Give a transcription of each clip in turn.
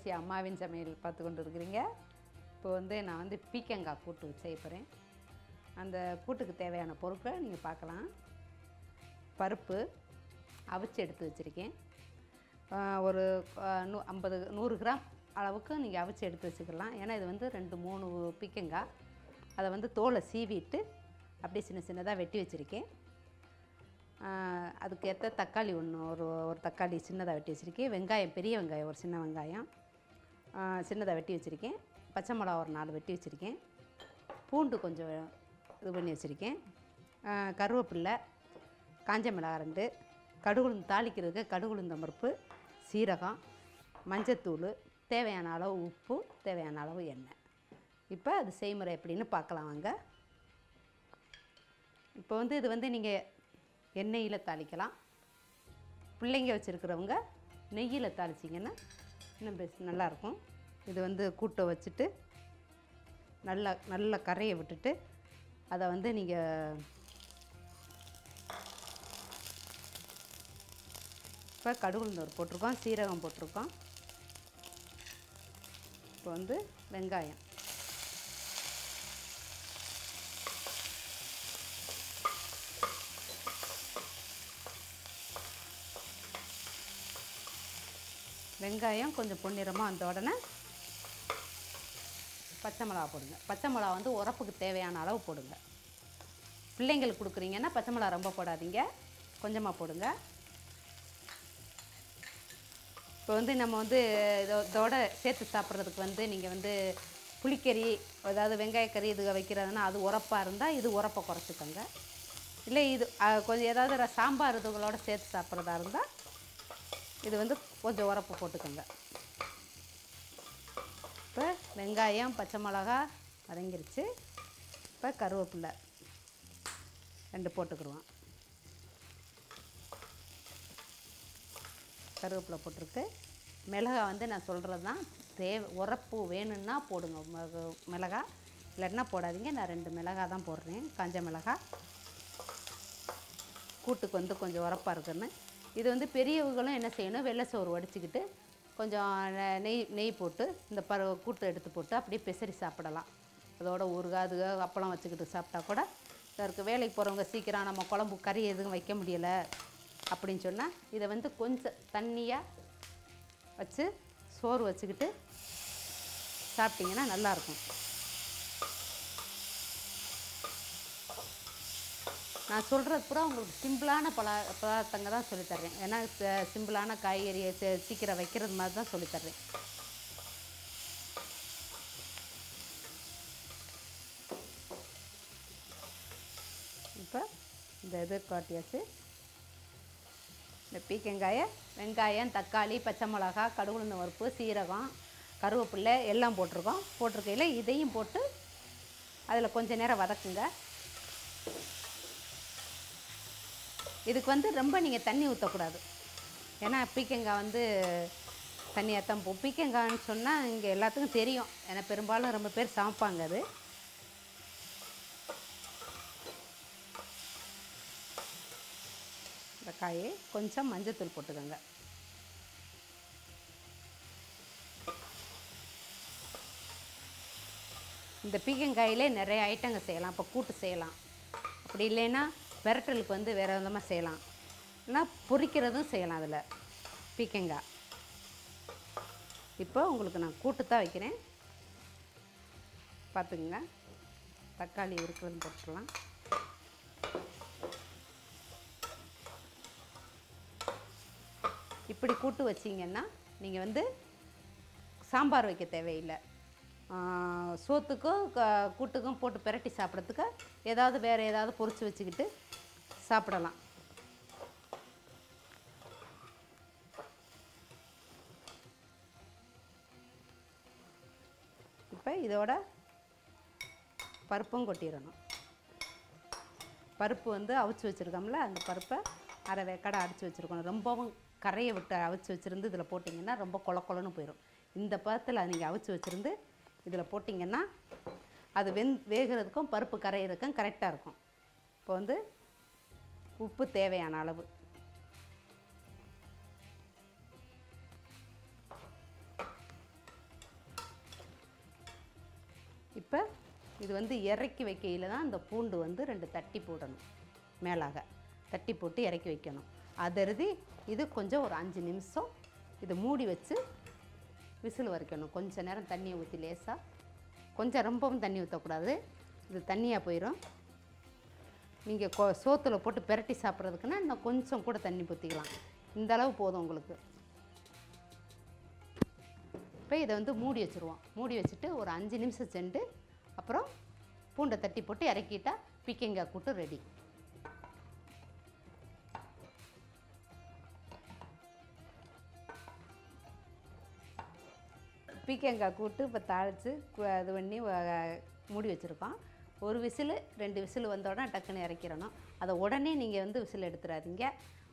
பேசி அம்மாவின் சமையல் பார்த்து கொண்டு இருக்கிறீங்க இப்போ வந்து நான் வந்து பீக்கங்காய் கூட்டு செய்ய போகிறேன் அந்த கூட்டுக்கு தேவையான பொருட்களை நீங்கள் பார்க்கலாம். பருப்பு அவிச்சு எடுத்து வச்சுருக்கேன். ஒரு நூ ஐம்பது நூறு கிராம் அளவுக்கு நீங்கள் அவிச்சு எடுத்து வச்சுக்கலாம். ஏன்னா இது வந்து ரெண்டு மூணு பீக்கங்காய். அதை வந்து தோலை சீவிட்டு அப்படியே சின்ன சின்னதாக வெட்டி வச்சுருக்கேன். அதுக்கு ஏற்ற தக்காளி ஒன்று ஒரு ஒரு தக்காளி சின்னதாக வெட்டி வச்சுருக்கேன். வெங்காயம் பெரிய வெங்காயம் ஒரு சின்ன வெங்காயம். சின்னதாக வெட்டி வச்சுருக்கேன். பச்சை மிளகா ஒரு நாலு வெட்டி வச்சுருக்கேன். பூண்டு கொஞ்சம் இது பண்ணி வச்சுருக்கேன். கருவேப்பில்லை காஞ்ச மிளகா ரெண்டு கடுகுளுந்து தாளிக்கிறதுக்கு கடுகுளுந்தம் பருப்பு சீரகம் மஞ்சத்தூள் தேவையான அளவு உப்பு தேவையான அளவு எண்ணெய். இப்போ அது செய்முறை எப்படின்னு பார்க்கலாம் வாங்க. இப்போ வந்து இது வந்து நீங்கள் எண்ணெயில் தாளிக்கலாம். பிள்ளைங்க வச்சுருக்கிறவங்க நெய்யில் தாளிச்சிங்கன்னா இன்னும் பெஸ் நல்லாயிருக்கும். இது வந்து கூட்டை வச்சுட்டு நல்லா நல்லா கரையை விட்டுட்டு அதை வந்து நீங்கள் இப்போ கடுகுளுந்தூர் போட்டிருக்கோம் சீரகம் போட்டிருக்கோம். இப்போ வந்து வெங்காயம். வெங்காயம் கொஞ்சம் பொன்னிறமாக வந்த உடனே பச்சை மிளகா போடுங்க. பச்சை மிளகா வந்து உரப்புக்கு தேவையான அளவு போடுங்க. பிள்ளைங்களுக்கு கொடுக்குறீங்கன்னா பச்சை மிளகா ரொம்ப போடாதீங்க. கொஞ்சமாக போடுங்க. இப்போ வந்து நம்ம வந்து இதோட சேர்த்து சாப்பிட்றதுக்கு வந்து நீங்கள் வந்து புளிக்கறி அதாவது வெங்காயக்கறி இது வைக்கிறதுனா அது உரப்பாக இருந்தால் இது உரப்பை குறைச்சிக்கோங்க. இல்லை இது கொஞ்சம் ஏதாவது ர- சாம்பார் இதுகளோட சேர்த்து சாப்பிட்றதா இருந்தால் இது வந்து கொஞ்சம் உரப்பு போட்டுக்கோங்க. இப்போ வெங்காயம் பச்சை மிளகா வதங்கிருச்சு. இப்போ கருவேப்பில்லை ரெண்டு போட்டுக்கிடுவோம். கருவேப்பிலை போட்டிருக்கு. மிளகா வந்து நான் சொல்கிறது தான். தேவை உரப்பு வேணும்னா போடுங்க. மிளகா இல்லைன்னா போடாதீங்க. நான் ரெண்டு மிளகா தான் போடுறேன். காஞ்ச மிளகா. கூட்டுக்கு வந்து கொஞ்சம் உரப்பாக இருக்குன்னு இது வந்து பெரியவங்களும் என்ன செய்யணும் வெள்ளை சோறு வடிச்சுக்கிட்டு கொஞ்சம் நெய் நெய் போட்டு இந்த பருவ கூட்டு எடுத்து போட்டு அப்படியே பெசரி சாப்பிடலாம். அதோட ஊறுகாய் அது அப்பளம் வச்சுக்கிட்டு சாப்பிட்டா கூட இதற்கு வேலைக்கு போகிறவங்க சீக்கிரம் நம்ம குழம்பு கறி எதுவும் வைக்க முடியலை அப்படின்னு சொன்னால் இதை வந்து கொஞ்சம் தண்ணியாக வச்சு சோறு வச்சுக்கிட்டு சாப்பிட்டிங்கன்னா நல்லாயிருக்கும் நான் சொல்கிறது பூரா உங்களுக்கு சிம்பிளான பல பதார்த்தங்க தான் சொல்லித்தர்றேன் ஏன்னா சிம்பிளான காய்கறியை சீக்கிரம் வைக்கிறது மாதிரி தான் சொல்லித்தர்றேன் இப்போ இந்த இது காட்டியாச்சு இந்த பீக்கங்காயை வெங்காயம் தக்காளி பச்சை மிளகா கடுகுளுந்த பருப்பு சீரகம் கருவேப்பில்லை எல்லாம் போட்டிருக்கோம். போட்டிருக்கையில் இதையும் போட்டு அதில் கொஞ்சம் நேரம் வதக்குங்க. இதுக்கு வந்து ரொம்ப நீங்கள் தண்ணி ஊற்றக்கூடாது ஏன்னா பீக்கங்காய் வந்து தண்ணியாக தான் போ பீக்கங்காய்னு சொன்னால் இங்கே எல்லாத்துக்கும் தெரியும். ஏன்னா பெரும்பாலும் ரொம்ப பேர் சமைப்பாங்க அது. இந்த காயை கொஞ்சம் மஞ்சத்தூள் போட்டுக்கோங்க. இந்த பீக்கங்காயிலே நிறைய ஐட்டங்கள் செய்யலாம். இப்போ கூட்டு செய்யலாம். அப்படி இல்லைன்னா விரட்டலுக்கு வந்து வேறு விதமாக செய்யலாம். இல்லைன்னா பொரிக்கிறதும் செய்யலாம் அதில். பீக்கங்காய். இப்போ உங்களுக்கு நான் கூட்டு தான் வைக்கிறேன். பார்த்துக்குங்க. தக்காளி இருக்கிறது போட்டுடலாம் இப்படி கூட்டு வச்சிங்கன்னா நீங்கள் வந்து சாம்பார் வைக்க தேவையில்லை. சோத்துக்கும் க- கூட்டுக்கும் போட்டு பிரட்டி சாப்பிட்றதுக்கு ஏதாவது வேறு ஏதாவது பொறிச்சு வச்சுக்கிட்டு சாப்பிடலாம். இப்போ இதோட பருப்பும் கொட்டிடணும். பருப்பு வந்து அவிச்சு வச்சுருக்கோம்ல அந்த பருப்பை அரை வேக்காடை அடித்து வச்சுருக்கணும். ரொம்பவும் கரையை விட்டு அவிச்சு வச்சுருந்து இதில் போட்டிங்கன்னா ரொம்ப கொல கொலன்னு போயிடும். இந்த பதத்தில் நீங்கள் அவிச்சு வச்சுருந்து இதில் போட்டிங்கன்னா அது வெந் வேகிறதுக்கும் பருப்பு கரையிறதுக்கும் கரெக்டாக இருக்கும். இப்போ வந்து உப்பு தேவையான அளவு. இப்போ இது வந்து இறக்கி வைக்கையில் தான் இந்த பூண்டு வந்து ரெண்டு தட்டி போடணும் மேலாக. தட்டி போட்டு இறக்கி வைக்கணும். அதருதி இது கொஞ்சம் ஒரு அஞ்சு நிமிஷம் இதை மூடி வச்சு விசில் வரைக்கணும். கொஞ்சம் நேரம் தண்ணியை ஊற்றி லேசாக கொஞ்சம் ரொம்பவும் தண்ணி ஊற்றக்கூடாது இது தண்ணியாக போயிடும் நீங்கள் கொ சோத்தில் போட்டு பிரட்டி சாப்பிட்றதுக்குன்னா இன்னும் கொஞ்சம் கூட தண்ணி ஊற்றிக்கலாம் இந்த அளவு போதும் உங்களுக்கு. இப்போ இதை வந்து மூடி வச்சுருவோம். மூடி வச்சுட்டு ஒரு அஞ்சு நிமிஷம் சென்று அப்புறம் பூண்டை தட்டி போட்டு இறக்கிட்டா பீக்கங்காய் கூட்டு ரெடி பீக்கங்காய் கூட்டு இப்போ தாளித்து இது பண்ணி மூடி வச்சுருக்கோம். ஒரு விசிலு ரெண்டு விசில் வந்தோடனே டக்குன்னு இறக்கிடணும். அதை உடனே நீங்கள் வந்து விசில் எடுத்துடாதீங்க.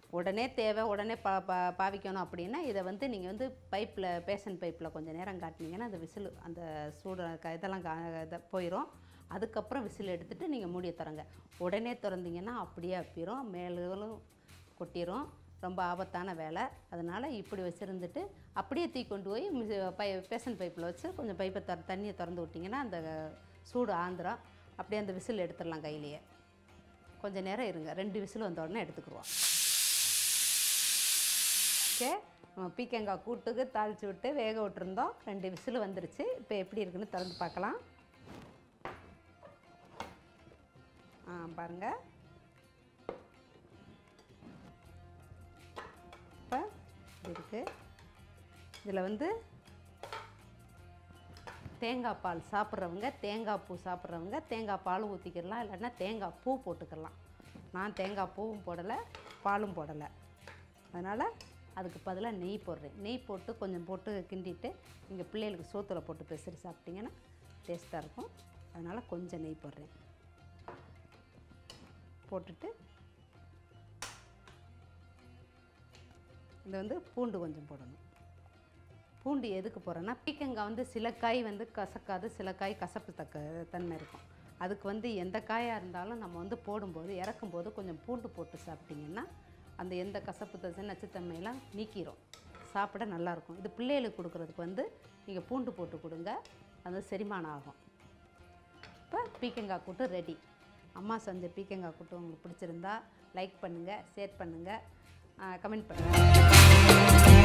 உடனே தேவை உடனே பா பா பாவிக்கணும் அப்படின்னா இதை வந்து நீங்கள் வந்து பைப்பில் பேஷன் பைப்பில் கொஞ்சம் நேரம் காட்டினீங்கன்னா அந்த விசில் அந்த சூடு க- இதெல்லாம் கா இதை போயிடும் அதுக்கப்புறம் விசில் எடுத்துகிட்டு நீங்கள் மூடியை திறங்க. உடனே திறந்தீங்கன்னா அப்படியே அப்பிடும் மேலும் கொட்டிடும் ரொம்ப ஆபத்தான வேலை. அதனால் இப்படி வச்சுருந்துட்டு அப்படியே தூக்கி கொண்டு போய் பை பேஷன் பைப்பில் வச்சு கொஞ்சம் பைப்பை த தண்ணியை திறந்து விட்டிங்கன்னா அந்த சூடு ஆந்திரம். அப்படியே அந்த விசில் எடுத்துடலாம் கையிலேயே. கொஞ்சம் நேரம் இருங்க. ரெண்டு விசில் வந்த உடனே எடுத்துக்குருவோம் ஓகே? நம்ம பீக்கங்காய் கூட்டுக்கு தாளித்து விட்டு வேக விட்டுருந்தோம். ரெண்டு விசில் வந்துருச்சு. இப்போ எப்படி இருக்குன்னு திறந்து பார்க்கலாம். ஆ பாருங்கள் இப்போ இருக்குது இதில் வந்து தேங்காய் பால் சாப்பிட்றவங்க தேங்காய் பூ சாப்பிட்றவங்க தேங்காய் பால் ஊற்றிக்கிடலாம் இல்லைன்னா தேங்காய் பூ போட்டுக்கிடலாம் நான் தேங்காய் பூவும் போடலை பாலும் போடலை. அதனால் அதுக்கு பதிலாக நெய் போடுறேன். நெய் போட்டு கொஞ்சம் போட்டு கிண்டிட்டு நீங்கள் பிள்ளைகளுக்கு சோத்தில் போட்டு பெசரி சாப்பிட்டிங்கன்னா டேஸ்ட்டாக இருக்கும். அதனால் கொஞ்சம் நெய் போடுறேன். போட்டுட்டு இதை வந்து பூண்டு கொஞ்சம் போடணும். பூண்டு எதுக்கு போகிறேன்னா பீக்கங்காய் வந்து சில காய் வந்து கசக்காது சில காய் கசப்பு தக்க தன்மை இருக்கும். அதுக்கு வந்து எந்த காயாக இருந்தாலும் நம்ம வந்து போடும்போது இறக்கும்போது கொஞ்சம் பூண்டு போட்டு சாப்பிட்டிங்கன்னா அந்த எந்த கசப்பு தசை நச்சுத்தன்மையெல்லாம் நீக்கிரும். சாப்பிட நல்லாயிருக்கும். இது பிள்ளைகளுக்கு கொடுக்குறதுக்கு வந்து நீங்கள் பூண்டு போட்டு கொடுங்க. அது செரிமானம் ஆகும். இப்போ பீக்கங்காய் கூட்டு ரெடி அம்மா செஞ்ச பீக்கங்காய் கூட்டு உங்களுக்கு பிடிச்சிருந்தா லைக் பண்ணுங்கள் ஷேர் பண்ணுங்கள் கமெண்ட் பண்ணுங்கள்